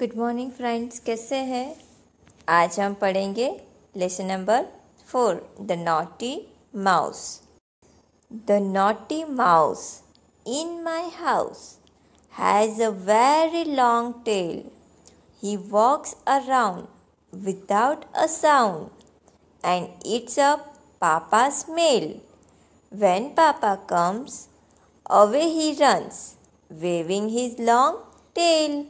Good morning friends कैसे हैं? आज हम पढ़ेंगे lesson number four the naughty mouse the naughty mouse in my house has a very long tail he walks around without a sound and it's a पापा's smell When Papa comes, away he runs, waving his long tail.